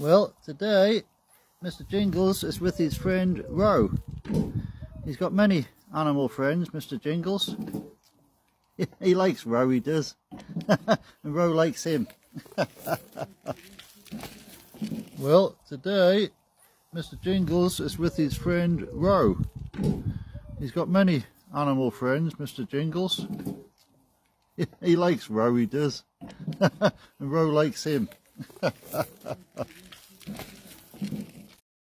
Well, today Mr. Jingles is with his friend Ro. He's got many animal friends, Mr. Jingles. He likes Ro, he does. and Ro likes him. well, today Mr. Jingles is with his friend Ro. He's got many animal friends, Mr. Jingles. He likes Ro, he does. and Ro likes him.